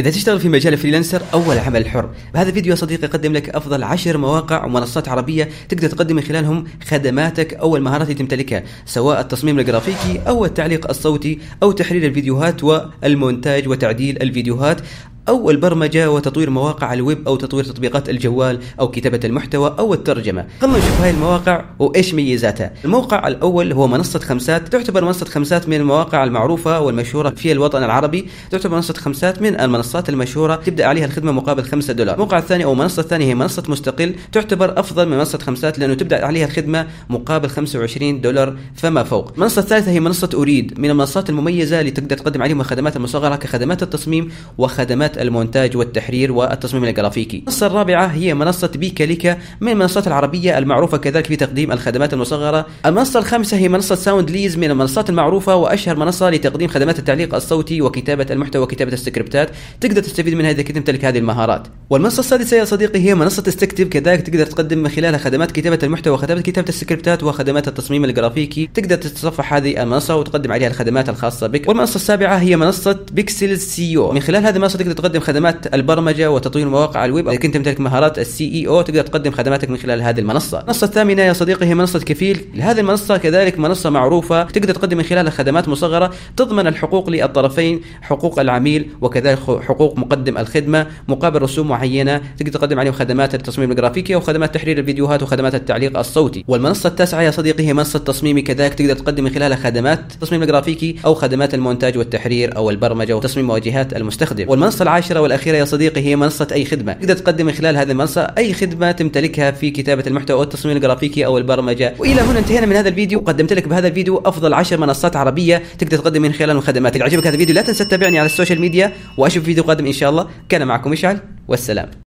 إذا تشتغل في مجال ال freelancer أو العمل الحر، بهذا الفيديو يا صديقي أقدم لك أفضل عشر مواقع ومنصات عربية تقدر تقدم من خلالهم خدماتك أو المهارات اللي تمتلكها، سواء التصميم الجرافيكي أو التعليق الصوتي أو تحرير الفيديوهات والمونتاج وتعديل الفيديوهات. أو البرمجة وتطوير مواقع الويب أو تطوير تطبيقات الجوال أو كتابة المحتوى أو الترجمة. خلونا نشوف هاي المواقع وإيش ميزاتها. الموقع الأول هو منصة خمسات. تعتبر منصة خمسات من المواقع المعروفة والمشهورة في الوطن العربي. تعتبر منصة خمسات من المنصات المشهورة. تبدأ عليها الخدمة مقابل 5 دولار. الموقع الثاني أو المنصة الثانية هي منصة مستقل. تعتبر أفضل من منصة خمسات لأنه تبدأ عليها الخدمة مقابل 25 دولار فما فوق. المنصة الثالثة هي منصة أريد من المنصات المميزة اللي تقدر تقدم عليهم الخدمات المصغرة كخدمات التصميم وخدمات المونتاج والتحرير والتصميم الجرافيكي. المنصة الرابعة هي منصة بيكاليكا من المنصات العربية المعروفة كذلك في تقديم الخدمات المصغرة. المنصة الخامسة هي منصة ساوند ليز من المنصات المعروفة وأشهر منصة لتقديم خدمات التعليق الصوتي وكتابة المحتوى وكتابة السكريبتات. تقدر تستفيد منها إذا كنت تمتلك هذه المهارات. والمنصة السادسة يا صديقي هي منصة استكتب. كذلك تقدر تقدم من خلالها خدمات كتابة المحتوى وخدمات كتابة السكريبتات وخدمات التصميم الجرافيكي. تقدر تتصفح هذه المنصة وتقدم عليها الخدمات الخاصة بك. والمنصة السابعة هي منصة بيكسل سي من خلال هذه المنصة تقدر تقدم خدمات البرمجة وتطوير مواقع الويب. إذا كنت تمتلك مهارات ال SEO تقدر تقدم خدماتك من خلال هذه المنصة. المنصه الثامنة يا صديقي هي منصة كفيل. هذه المنصة كذلك منصة معروفة تقدر تقدم من خلالها خدمات مصغرة تضمن الحقوق للطرفين حقوق العميل وكذلك حقوق مقدم الخدمة مقابل رسوم معينة تقدر تقدم عليهم خدمات التصميم الجرافيكي وخدمات تحرير الفيديوهات وخدمات التعليق الصوتي. والمنصة التاسعة يا صديقي هي منصة تصميمي. كذلك تقدر تقدم من خلالها خدمات التصميم الجرافيكي أو خدمات المونتاج والتحرير أو البرمجة وتصميم واجهات المستخدم. والمنصة العاشرة والأخيرة يا صديقي هي منصة أي خدمة. تقدر تقدم من خلال هذه المنصة أي خدمة تمتلكها في كتابة المحتوى أو التصميم الجرافيكي أو البرمجة. وإلى هنا انتهينا من هذا الفيديو. وقدمت لك بهذا الفيديو أفضل 10 منصات عربية تقدر تقدم من خلالهم خدمات اذا عجبك هذا الفيديو لا تنسى تتابعني على السوشيال ميديا. وأشوف فيديو قادم إن شاء الله. كان معكم مشعل والسلام.